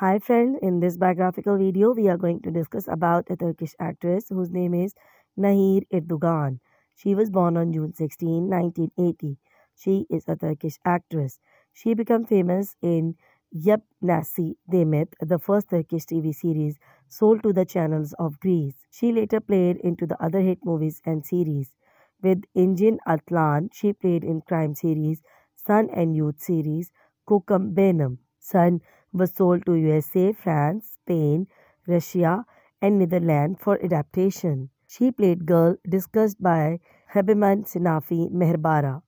Hi friends, in this biographical video we are going to discuss about a Turkish actress whose name is Nehir Erdogan. She was born on June 16, 1980. She is a Turkish actress. She became famous in Yep Nasi Demet, the first Turkish TV series sold to the channels of Greece. She later played into the other hit movies and series. With Engin Altan, she played in crime series Sun and Youth series Kokum Benim. Sun was sold to USA, France, Spain, Russia, and Netherlands for adaptation. She played girl discussed by Habiman Sinafi Mehrbara.